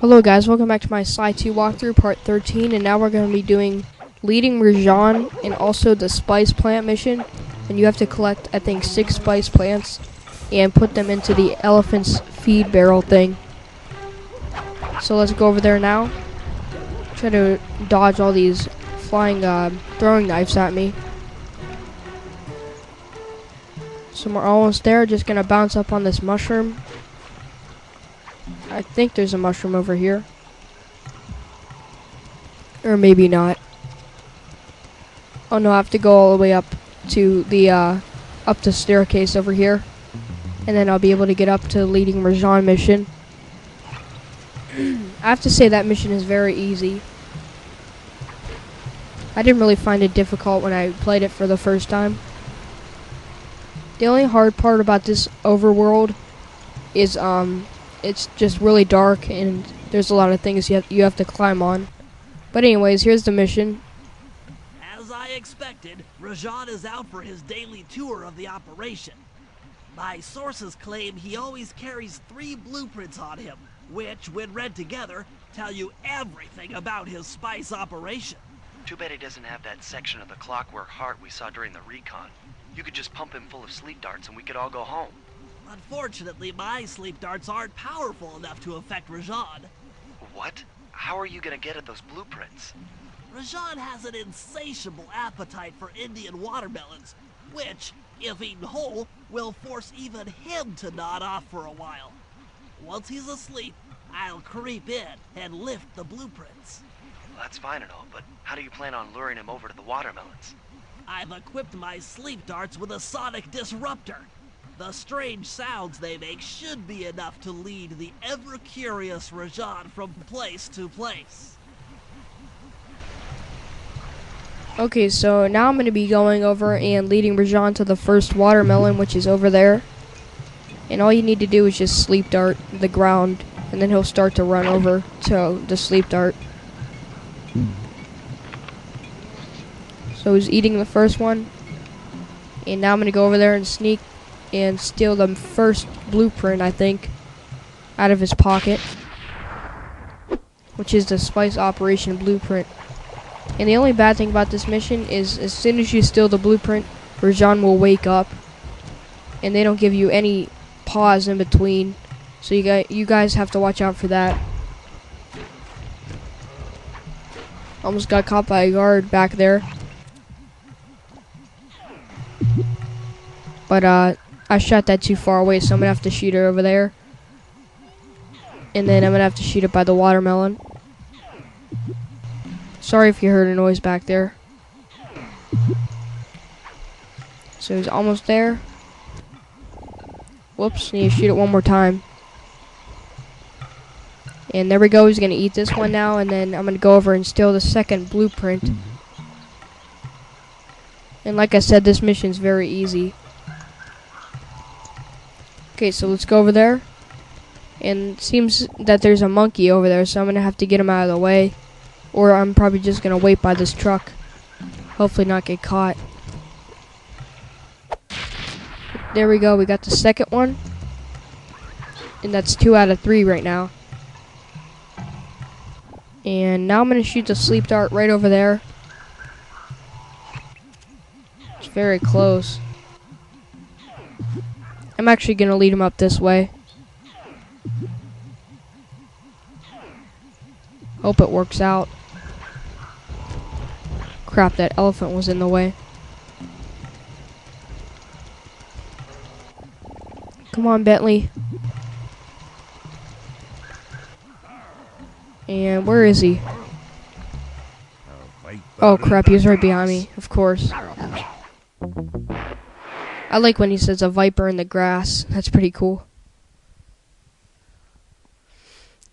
Hello guys, welcome back to my Sly 2 walkthrough, part 13, and now we're going to be doing leading Rajan and also the spice plant mission. And you have to collect, I think, six spice plants and put them into the elephant's feed barrel thing. So let's go over there now. Try to dodge all these flying uh, throwing knives at me. So we're almost there, just gonna bounce up on this mushroom. I think there's a mushroom over here. Or maybe not. Oh no, I have to go all the way up to the, uh, up the staircase over here. And then I'll be able to get up to the leading Rajan mission. I have to say that mission is very easy. I didn't really find it difficult when I played it for the first time. The only hard part about this overworld is um it's just really dark and there's a lot of things you have, you have to climb on. But anyways, here's the mission. As I expected, Rajan is out for his daily tour of the operation. My sources claim he always carries three blueprints on him, which, when read together, tell you everything about his spice operation. Too bad he doesn't have that section of the clockwork heart we saw during the recon. You could just pump him full of sleep darts and we could all go home. Unfortunately, my sleep darts aren't powerful enough to affect Rajan. What? How are you gonna get at those blueprints? Rajan has an insatiable appetite for Indian watermelons, which, if eaten whole, will force even him to nod off for a while. Once he's asleep, I'll creep in and lift the blueprints. That's fine and all, but how do you plan on luring him over to the watermelons? I've equipped my sleep darts with a sonic disruptor. The strange sounds they make should be enough to lead the ever-curious Rajan from place to place. Okay, so now I'm going to be going over and leading Rajan to the first watermelon, which is over there. And all you need to do is just sleep dart the ground, and then he'll start to run over to the sleep dart. So he's eating the first one. And now I'm going to go over there and sneak and steal the first blueprint, I think, out of his pocket. Which is the Spice Operation blueprint. And the only bad thing about this mission is as soon as you steal the blueprint, Rajan will wake up. And they don't give you any pause in between. So you guys, you guys have to watch out for that. Almost got caught by a guard back there. But uh, I shot that too far away, so I'm gonna have to shoot her over there. And then I'm gonna have to shoot it by the watermelon. Sorry if you heard a noise back there. So he's almost there. Whoops, need to shoot it one more time. And there we go, he's gonna eat this one now, and then I'm gonna go over and steal the second blueprint. Mm-hmm. And like I said, this mission's very easy. Okay, so let's go over there. And seems that there's a monkey over there, so I'm gonna have to get him out of the way. Or I'm probably just gonna wait by this truck. Hopefully not get caught. There we go, we got the second one. And that's two out of three right now. And now I'm gonna shoot the sleep dart right over there. It's very close. I'm actually gonna lead him up this way. Hope it works out. Crap, that elephant was in the way. Come on, Bentley. And where is he? Oh crap, he's right behind me, of course. I like when he says a viper in the grass. That's pretty cool.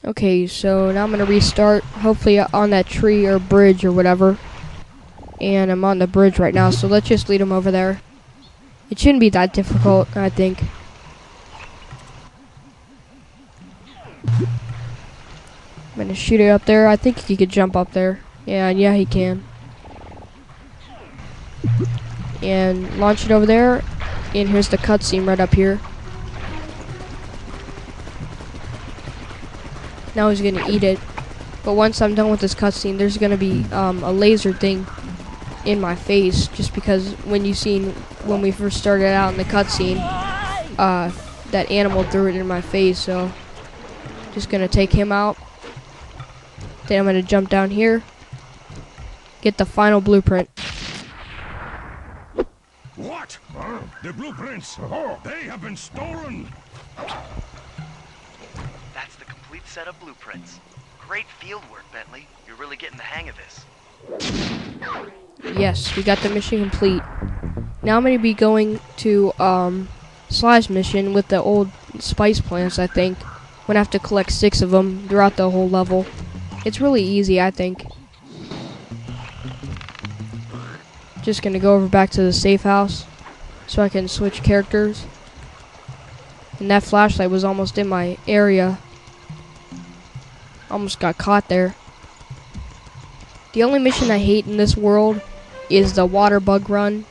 Okay, so now I'm going to restart, hopefully on that tree or bridge or whatever. And I'm on the bridge right now, so let's just lead him over there. It shouldn't be that difficult, I think. I'm going to shoot it up there. I think he could jump up there. Yeah, yeah, he can. And launch it over there. And here's the cutscene right up here. Now he's gonna eat it. But once I'm done with this cutscene, there's gonna be um, a laser thing in my face, just because when you seen when we first started out in the cutscene, uh, that animal threw it in my face. So just gonna take him out. Then I'm gonna jump down here, get the final blueprint. What? The blueprints! They have been stolen! That's the complete set of blueprints. Great field work, Bentley. You're really getting the hang of this. Yes, we got the mission complete. Now I'm gonna be going to um, Sly's mission with the old spice plants. I think. I'm gonna have to collect six of them throughout the whole level. It's really easy, I think. Just gonna go over back to the safe house so I can switch characters. And that flashlight was almost in my area. Almost got caught there. The only mission I hate in this world is the water bug run.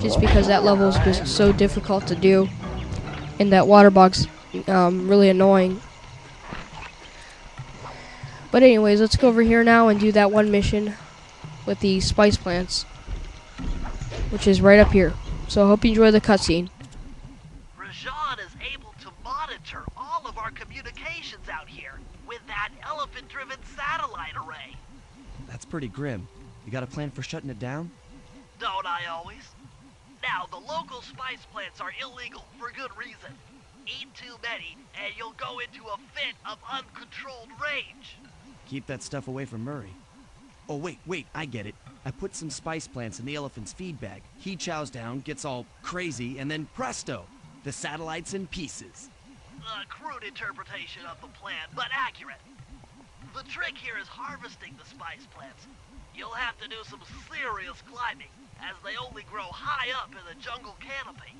Just because that level is just so difficult to do. And that water bug's um, really annoying. But anyways, let's go over here now and do that one mission with the spice plants. Which is right up here. So I hope you enjoy the cutscene. Rajan is able to monitor all of our communications out here with that elephant-driven satellite array. That's pretty grim. You got a plan for shutting it down? Don't I always? Now, the local spice plants are illegal for good reason. Eat too many, and you'll go into a fit of uncontrolled rage. Keep that stuff away from Murray. Oh, wait, wait, I get it. I put some spice plants in the elephant's feed bag. He chows down, gets all crazy, and then presto, the satellite's in pieces. A crude interpretation of the plan, but accurate. The trick here is harvesting the spice plants. You'll have to do some serious climbing, as they only grow high up in the jungle canopy.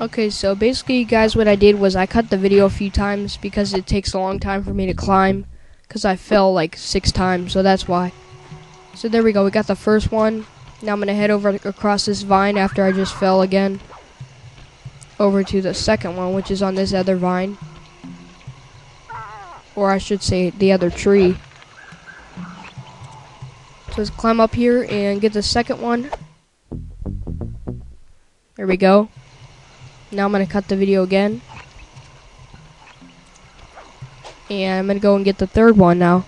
Okay, so basically, guys, what I did was I cut the video a few times because it takes a long time for me to climb. Because I fell like six times, so that's why. So there we go, we got the first one. Now I'm going to head over across this vine after I just fell again. Over to the second one, which is on this other vine. Or I should say, the other tree. So let's climb up here and get the second one. There we go. Now I'm going to cut the video again. And I'm going to go and get the third one now.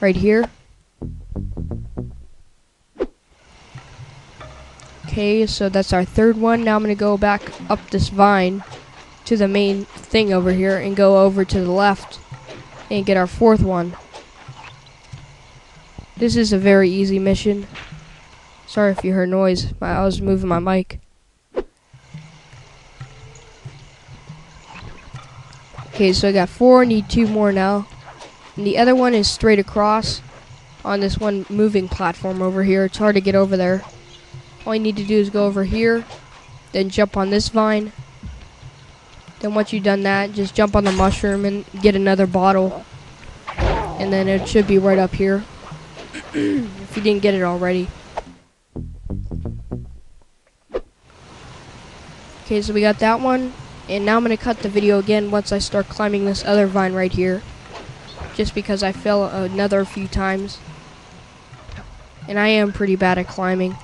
Right here. Okay, so that's our third one. Now I'm going to go back up this vine to the main thing over here and go over to the left and get our fourth one. This is a very easy mission. Sorry if you heard noise. I was moving my mic. Okay, so I got four, need two more now. And the other one is straight across on this one moving platform over here. It's hard to get over there. All you need to do is go over here, then jump on this vine. Then once you've done that, just jump on the mushroom and get another bottle. And then it should be right up here. if you didn't get it already. Okay, so we got that one. And now I'm going to cut the video again once I start climbing this other vine right here. Just because I fell another few times. And I am pretty bad at climbing.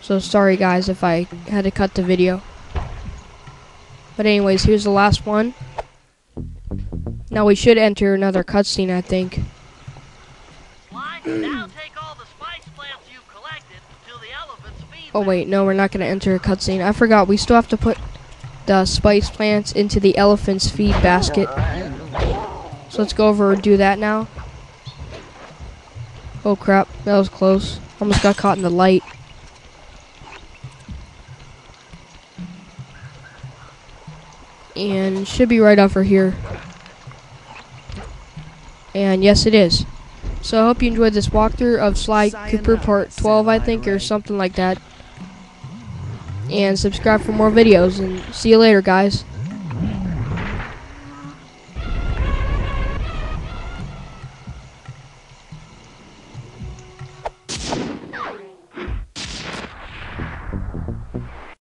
So sorry guys if I had to cut the video. But anyways, here's the last one. Now we should enter another cutscene, I think. Sly, now take all the spice plants you've collected to the elephant's feed Oh wait, no, we're not going to enter a cutscene. I forgot, we still have to put the spice plants into the elephant's feed basket. So let's go over and do that now. Oh crap, that was close. Almost got caught in the light. And should be right over here. And yes, it is. So I hope you enjoyed this walkthrough of Sly Cooper Part 12, I think, or something like that. And subscribe for more videos, and see you later, guys.